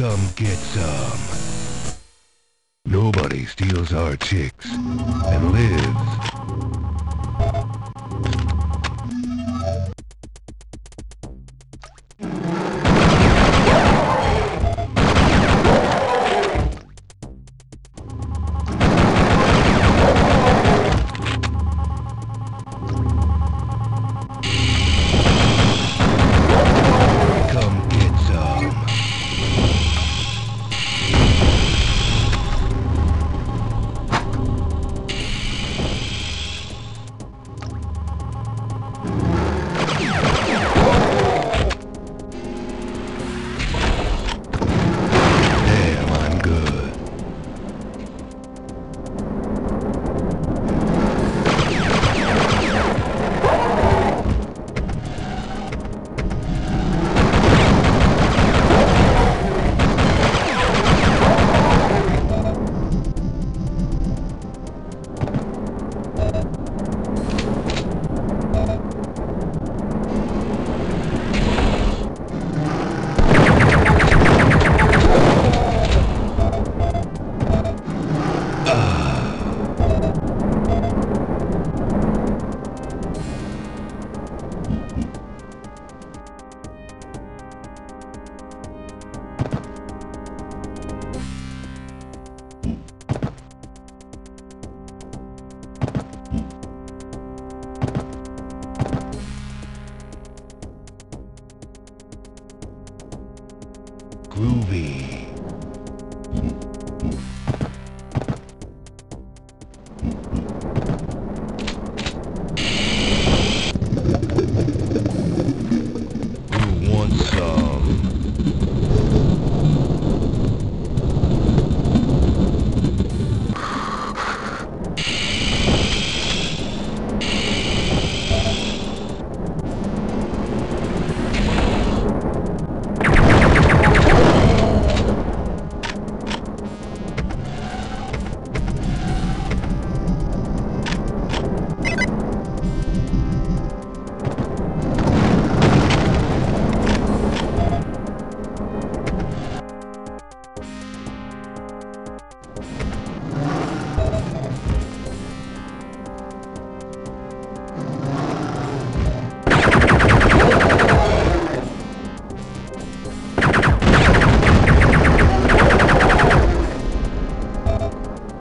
Come get some. Nobody steals our chicks Groovy.